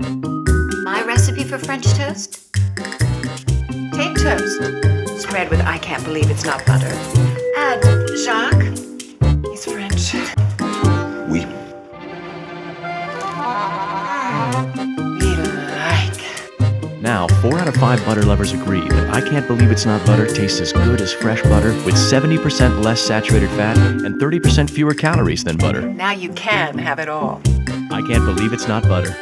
My recipe for French toast? Take toast. Spread with I can't believe it's not butter. Add Jacques. He's French. Oui. We like. Now, 4 out of 5 butter lovers agree that I Can't Believe It's Not Butter tastes as good as fresh butter with 70% less saturated fat and 30% fewer calories than butter. Now you can have it all. I Can't Believe It's Not Butter.